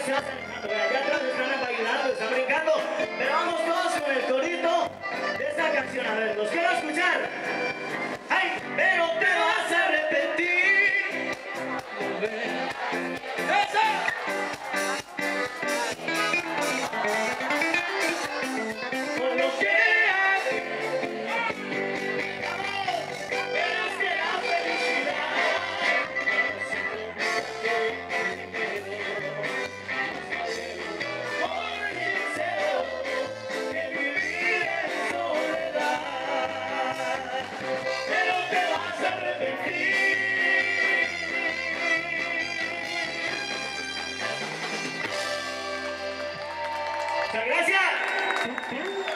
ustedes se hacen, allá atrás están bailando, están brincando, pero vamos todos con el corito de esta canción. A ver, los quiero escuchar. ¡Ay, pero te Muchas gracias.